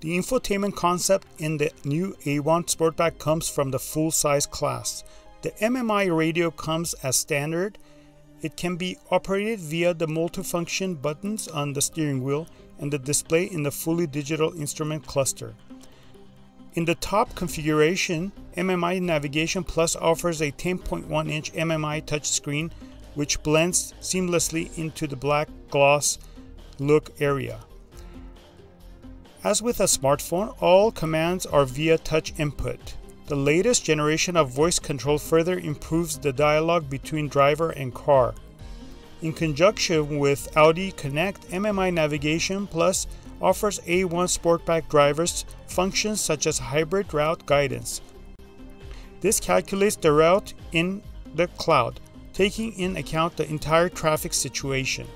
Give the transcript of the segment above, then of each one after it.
The infotainment concept in the new A1 Sportback comes from the full-size class. The MMI radio comes as standard. It can be operated via the multifunction buttons on the steering wheel and the display in the fully digital instrument cluster. In the top configuration, MMI Navigation Plus offers a 10.1 inch MMI touchscreen which blends seamlessly into the black gloss look area. As with a smartphone, all commands are via touch input. The latest generation of voice control further improves the dialogue between driver and car. In conjunction with Audi Connect, MMI Navigation Plus offers A1 Sportback drivers functions such as hybrid route guidance. This calculates the route in the cloud, taking in account the entire traffic situation.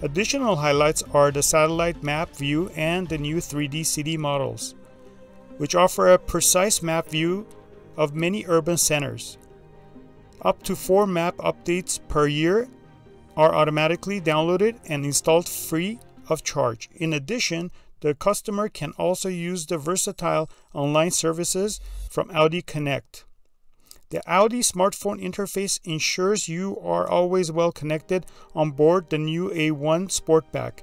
Additional highlights are the satellite map view and the new 3D city models, which offer a precise map view of many urban centers. Up to four map updates per year are automatically downloaded and installed free of charge. In addition, the customer can also use the versatile online services from Audi Connect. The Audi smartphone interface ensures you are always well connected on board the new A1 Sportback.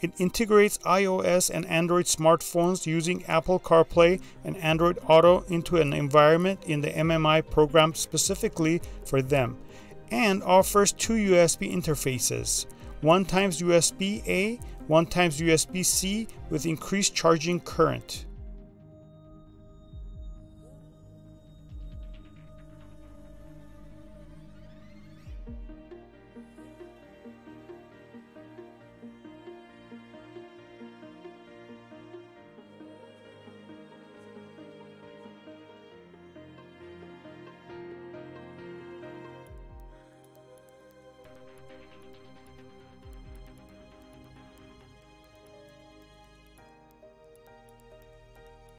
It integrates iOS and Android smartphones using Apple CarPlay and Android Auto into an environment in the MMI program specifically for them, and offers two USB interfaces one times USB A, one times USB C with increased charging current.